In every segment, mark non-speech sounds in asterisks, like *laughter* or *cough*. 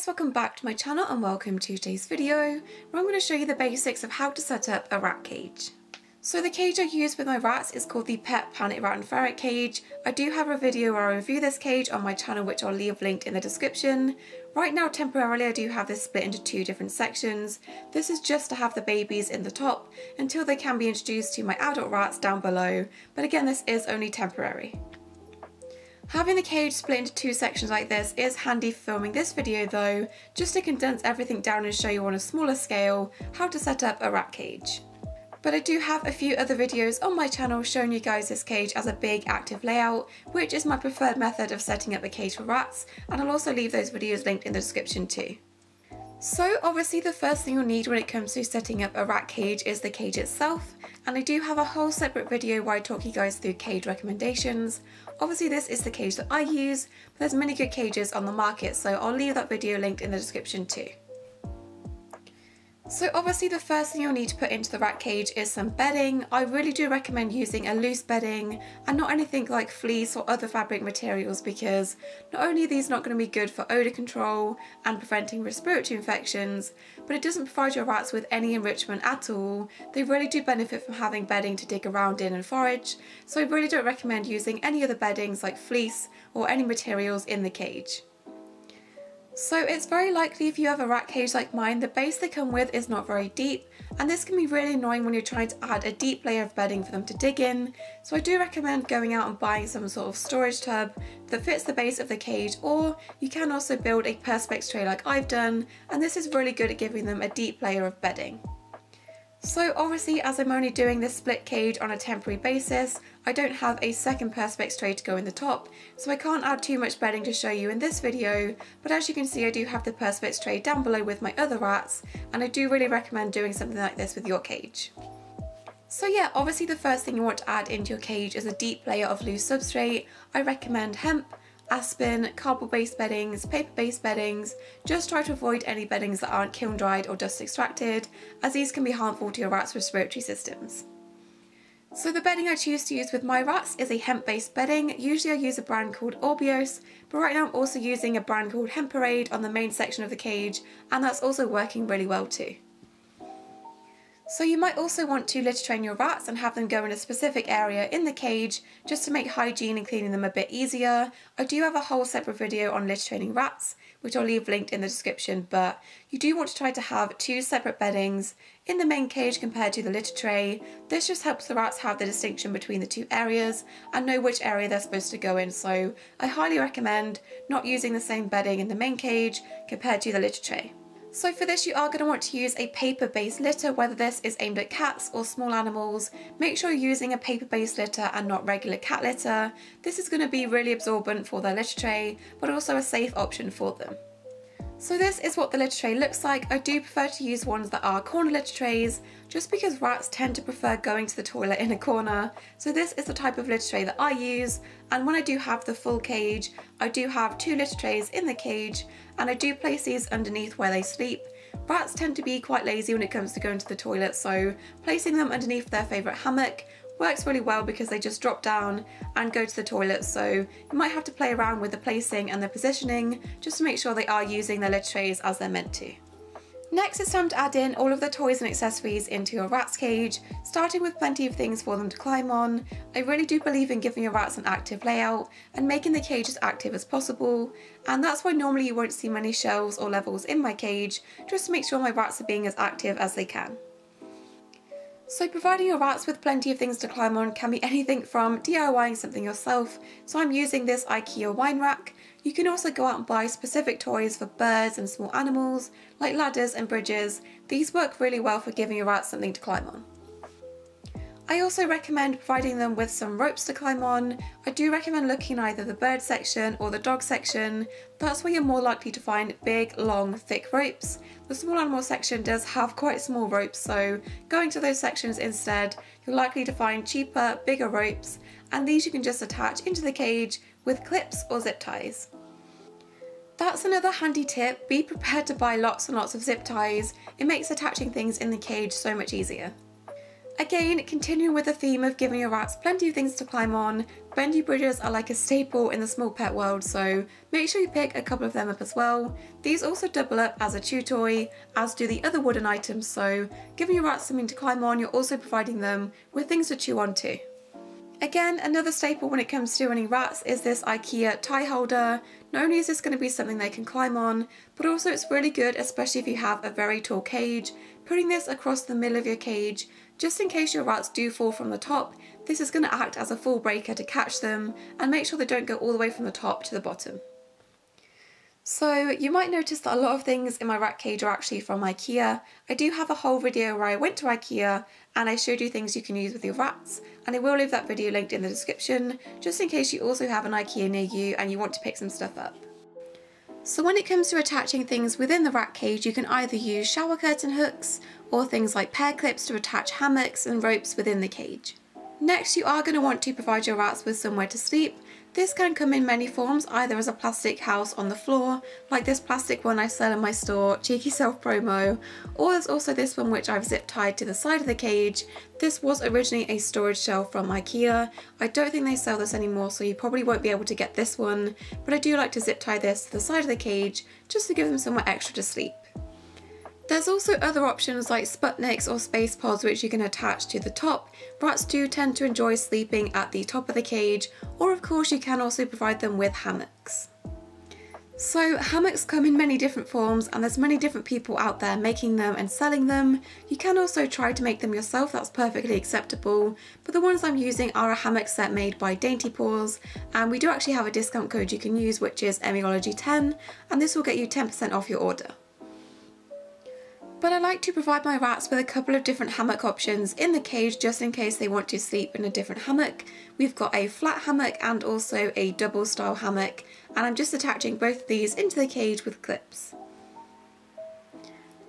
guys, welcome back to my channel and welcome to today's video where I'm going to show you the basics of how to set up a rat cage. So the cage I use with my rats is called the Pet Planet Rat and Ferret cage. I do have a video where I review this cage on my channel which I'll leave linked in the description. Right now temporarily I do have this split into two different sections. This is just to have the babies in the top until they can be introduced to my adult rats down below but again this is only temporary. Having the cage split into two sections like this is handy for filming this video though, just to condense everything down and show you on a smaller scale how to set up a rat cage. But I do have a few other videos on my channel showing you guys this cage as a big active layout, which is my preferred method of setting up a cage for rats, and I'll also leave those videos linked in the description too. So obviously the first thing you'll need when it comes to setting up a rat cage is the cage itself and I do have a whole separate video where I talk you guys through cage recommendations. Obviously this is the cage that I use but there's many good cages on the market so I'll leave that video linked in the description too. So obviously the first thing you'll need to put into the rat cage is some bedding. I really do recommend using a loose bedding and not anything like fleece or other fabric materials because not only are these not going to be good for odour control and preventing respiratory infections, but it doesn't provide your rats with any enrichment at all. They really do benefit from having bedding to dig around in and forage, so I really don't recommend using any other beddings like fleece or any materials in the cage. So it's very likely if you have a rat cage like mine, the base they come with is not very deep and this can be really annoying when you're trying to add a deep layer of bedding for them to dig in. So I do recommend going out and buying some sort of storage tub that fits the base of the cage or you can also build a perspex tray like I've done and this is really good at giving them a deep layer of bedding. So obviously as I'm only doing this split cage on a temporary basis, I don't have a second perspex tray to go in the top, so I can't add too much bedding to show you in this video, but as you can see I do have the perspex tray down below with my other rats, and I do really recommend doing something like this with your cage. So yeah, obviously the first thing you want to add into your cage is a deep layer of loose substrate. I recommend hemp, aspen, cardboard-based beddings, paper-based beddings. Just try to avoid any beddings that aren't kiln dried or dust extracted, as these can be harmful to your rat's respiratory systems. So the bedding I choose to use with my rats is a hemp-based bedding. Usually I use a brand called Aubiose, but right now I'm also using a brand called Hemparade on the main section of the cage, and that's also working really well too. So you might also want to litter train your rats and have them go in a specific area in the cage just to make hygiene and cleaning them a bit easier. I do have a whole separate video on litter training rats, which I'll leave linked in the description, but you do want to try to have two separate beddings in the main cage compared to the litter tray. This just helps the rats have the distinction between the two areas and know which area they're supposed to go in, so I highly recommend not using the same bedding in the main cage compared to the litter tray. So for this you are going to want to use a paper based litter whether this is aimed at cats or small animals. Make sure you're using a paper based litter and not regular cat litter. This is going to be really absorbent for their litter tray but also a safe option for them. So this is what the litter tray looks like. I do prefer to use ones that are corner litter trays just because rats tend to prefer going to the toilet in a corner. So this is the type of litter tray that I use and when I do have the full cage I do have two litter trays in the cage and I do place these underneath where they sleep. Rats tend to be quite lazy when it comes to going to the toilet so placing them underneath their favourite hammock works really well because they just drop down and go to the toilet so you might have to play around with the placing and the positioning just to make sure they are using their litter trays as they're meant to. Next it's time to add in all of the toys and accessories into your rat's cage, starting with plenty of things for them to climb on. I really do believe in giving your rats an active layout and making the cage as active as possible, and that's why normally you won't see many shelves or levels in my cage, just to make sure my rats are being as active as they can. So providing your rats with plenty of things to climb on can be anything from DIYing something yourself, so I'm using this IKEA wine rack. You can also go out and buy specific toys for birds and small animals, like ladders and bridges. These work really well for giving your rats something to climb on. I also recommend providing them with some ropes to climb on. I do recommend looking either the bird section or the dog section. That's where you're more likely to find big, long, thick ropes. The small animal section does have quite small ropes, so going to those sections instead, you're likely to find cheaper, bigger ropes, and these you can just attach into the cage with clips or zip ties. That's another handy tip, be prepared to buy lots and lots of zip ties. It makes attaching things in the cage so much easier. Again, continuing with the theme of giving your rats plenty of things to climb on, bendy bridges are like a staple in the small pet world, so make sure you pick a couple of them up as well. These also double up as a chew toy, as do the other wooden items, so giving your rats something to climb on, you're also providing them with things to chew on too. Again, another staple when it comes to owning rats is this IKEA tie holder. Not only is this going to be something they can climb on, but also it's really good, especially if you have a very tall cage. Putting this across the middle of your cage just in case your rats do fall from the top, this is going to act as a fall breaker to catch them and make sure they don't go all the way from the top to the bottom. So you might notice that a lot of things in my rat cage are actually from Ikea. I do have a whole video where I went to Ikea and I showed you things you can use with your rats and I will leave that video linked in the description just in case you also have an Ikea near you and you want to pick some stuff up. So when it comes to attaching things within the rat cage, you can either use shower curtain hooks or things like pair clips to attach hammocks and ropes within the cage. Next, you are going to want to provide your rats with somewhere to sleep, this can come in many forms, either as a plastic house on the floor, like this plastic one I sell in my store, cheeky self promo, or there's also this one which I've zip tied to the side of the cage. This was originally a storage shelf from Ikea. I don't think they sell this anymore, so you probably won't be able to get this one, but I do like to zip tie this to the side of the cage just to give them somewhere extra to sleep. There's also other options like Sputniks or space pods which you can attach to the top. Rats do tend to enjoy sleeping at the top of the cage, or of course you can also provide them with hammocks. So hammocks come in many different forms and there's many different people out there making them and selling them. You can also try to make them yourself, that's perfectly acceptable. But the ones I'm using are a hammock set made by Dainty Paws and we do actually have a discount code you can use which is Emiology10 and this will get you 10% off your order. But I like to provide my rats with a couple of different hammock options in the cage just in case they want to sleep in a different hammock. We've got a flat hammock and also a double style hammock and I'm just attaching both of these into the cage with clips.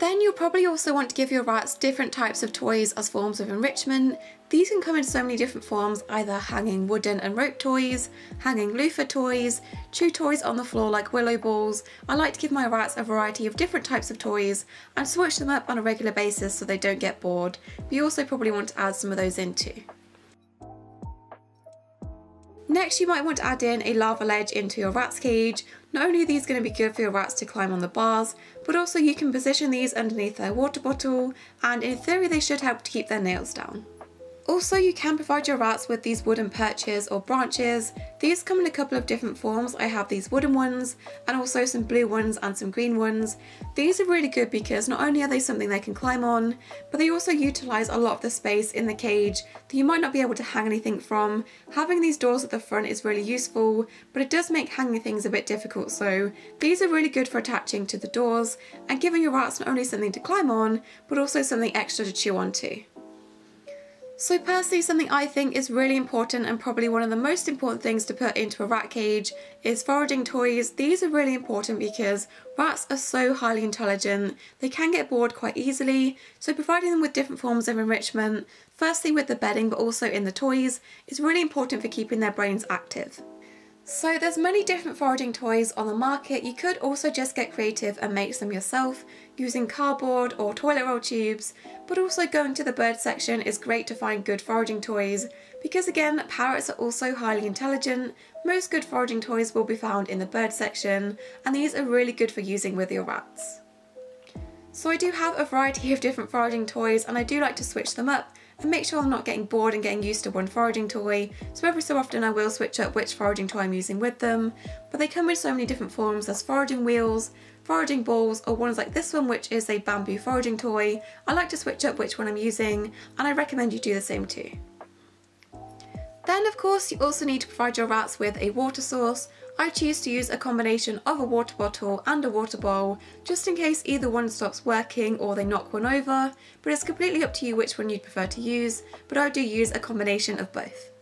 Then you'll probably also want to give your rats different types of toys as forms of enrichment. These can come in so many different forms, either hanging wooden and rope toys, hanging loofah toys, chew toys on the floor like willow balls. I like to give my rats a variety of different types of toys and switch them up on a regular basis so they don't get bored. But you also probably want to add some of those in too. Next you might want to add in a lava ledge into your rat's cage. Not only are these going to be good for your rats to climb on the bars, but also you can position these underneath their water bottle and in theory they should help to keep their nails down. Also, you can provide your rats with these wooden perches or branches. These come in a couple of different forms. I have these wooden ones and also some blue ones and some green ones. These are really good because not only are they something they can climb on, but they also utilise a lot of the space in the cage that you might not be able to hang anything from. Having these doors at the front is really useful, but it does make hanging things a bit difficult. So these are really good for attaching to the doors and giving your rats not only something to climb on, but also something extra to chew on too. So personally something I think is really important and probably one of the most important things to put into a rat cage is foraging toys. These are really important because rats are so highly intelligent, they can get bored quite easily, so providing them with different forms of enrichment, firstly with the bedding but also in the toys, is really important for keeping their brains active. So there's many different foraging toys on the market. You could also just get creative and make some yourself using cardboard or toilet roll tubes, but also going to the bird section is great to find good foraging toys because again, parrots are also highly intelligent. Most good foraging toys will be found in the bird section and these are really good for using with your rats. So I do have a variety of different foraging toys and I do like to switch them up and make sure I'm not getting bored and getting used to one foraging toy. So every so often I will switch up which foraging toy I'm using with them, but they come in so many different forms. There's foraging wheels, foraging balls, or ones like this one which is a bamboo foraging toy. I like to switch up which one I'm using and I recommend you do the same too. Then of course you also need to provide your rats with a water source. I choose to use a combination of a water bottle and a water bowl just in case either one stops working or they knock one over, but it's completely up to you which one you'd prefer to use, but I do use a combination of both.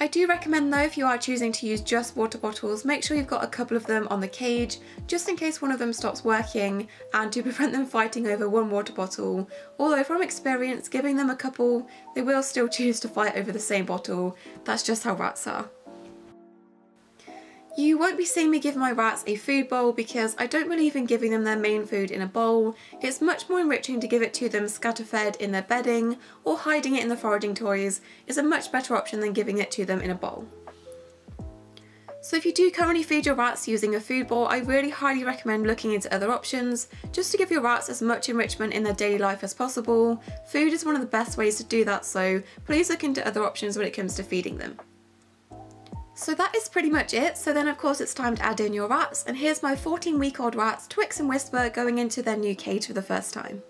I do recommend though if you are choosing to use just water bottles, make sure you've got a couple of them on the cage just in case one of them stops working and to *laughs* prevent them fighting over one water bottle. Although from experience, giving them a couple, they will still *laughs* choose to fight over the same bottle. That's just how rats are. You won't be seeing me give my rats a food bowl because I don't believe in giving them their main food in a bowl. It's much more enriching to give it to them scatterfed in their bedding or hiding it in the foraging toys is a much better option than giving it to them in a bowl. So if you do currently feed your rats using a food bowl, I really highly recommend looking into other options, just to give your rats as much enrichment in their daily life as possible. Food is one of the best ways to do that, so please look into other options when it comes to feeding them. So that is pretty much it. So then of course it's time to add in your rats and here's my 14 week old rats, Twix and Whisper going into their new cage for the first time.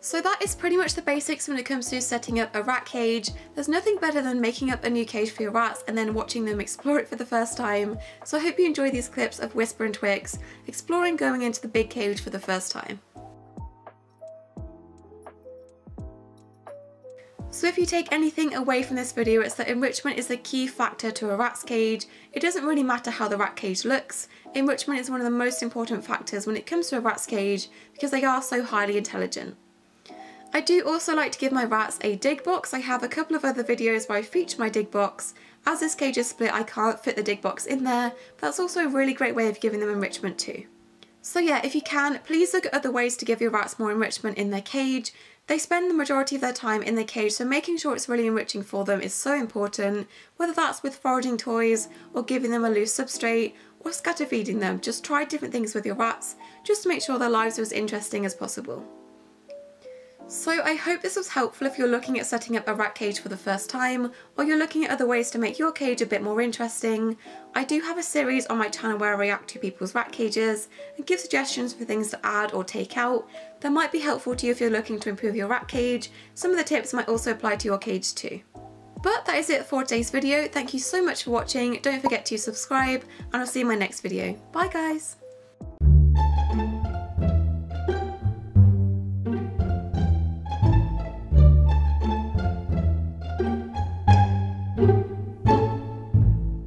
So that is pretty much the basics when it comes to setting up a rat cage. There's nothing better than making up a new cage for your rats and then watching them explore it for the first time. So I hope you enjoy these clips of Whisper and Twix exploring going into the big cage for the first time. So if you take anything away from this video, it's that enrichment is a key factor to a rat's cage. It doesn't really matter how the rat cage looks. Enrichment is one of the most important factors when it comes to a rat's cage because they are so highly intelligent. I do also like to give my rats a dig box. I have a couple of other videos where I feature my dig box. As this cage is split, I can't fit the dig box in there, but that's also a really great way of giving them enrichment too. So yeah, if you can, please look at other ways to give your rats more enrichment in their cage. They spend the majority of their time in the cage, so making sure it's really enriching for them is so important, whether that's with foraging toys, or giving them a loose substrate, or scatter feeding them. Just try different things with your rats, just to make sure their lives are as interesting as possible. So I hope this was helpful if you're looking at setting up a rat cage for the first time, or you're looking at other ways to make your cage a bit more interesting. I do have a series on my channel where I react to people's rat cages and give suggestions for things to add or take out that might be helpful to you if you're looking to improve your rat cage. Some of the tips might also apply to your cage too. But that is it for today's video. Thank you so much for watching. Don't forget to subscribe and I'll see you in my next video. Bye guys!